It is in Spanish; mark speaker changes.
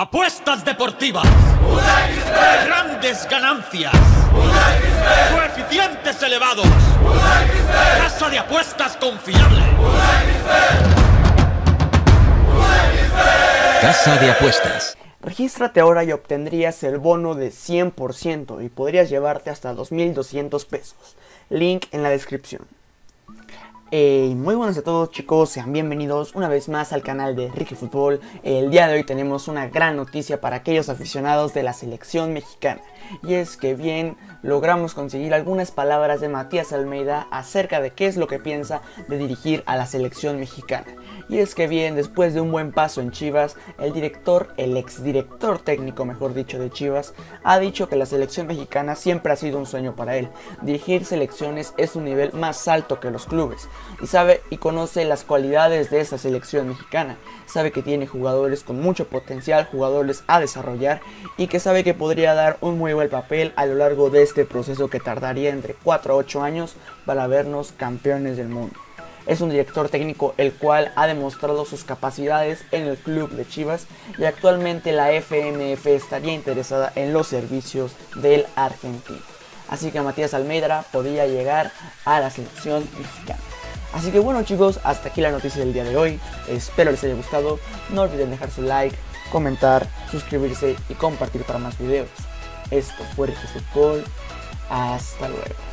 Speaker 1: Apuestas deportivas. Grandes ganancias. Coeficientes elevados. Casa de apuestas confiable.
Speaker 2: Casa de apuestas.
Speaker 3: Regístrate ahora y obtendrías el bono de 100% y podrías llevarte hasta 2.200 pesos. Link en la descripción. Hey, muy buenos a todos chicos, sean bienvenidos una vez más al canal de Ricky Fútbol. El día de hoy tenemos una gran noticia para aquellos aficionados de la selección mexicana. Y es que bien logramos conseguir algunas palabras de Matías Almeida acerca de qué es lo que piensa de dirigir a la selección mexicana. Y es que bien, después de un buen paso en Chivas, el director, el exdirector técnico mejor dicho de Chivas, ha dicho que la selección mexicana siempre ha sido un sueño para él. Dirigir selecciones es un nivel más alto que los clubes y sabe y conoce las cualidades de esa selección mexicana. Sabe que tiene jugadores con mucho potencial, jugadores a desarrollar y que sabe que podría dar un muy buen papel a lo largo de este proceso que tardaría entre 4 a 8 años para vernos campeones del mundo. Es un director técnico el cual ha demostrado sus capacidades en el club de Chivas y actualmente la FMF estaría interesada en los servicios del argentino. Así que Matías Almeida podría llegar a la selección mexicana. Así que bueno chicos, hasta aquí la noticia del día de hoy. Espero les haya gustado. No olviden dejar su like, comentar, suscribirse y compartir para más videos. Esto fue Fútbol. Hasta luego.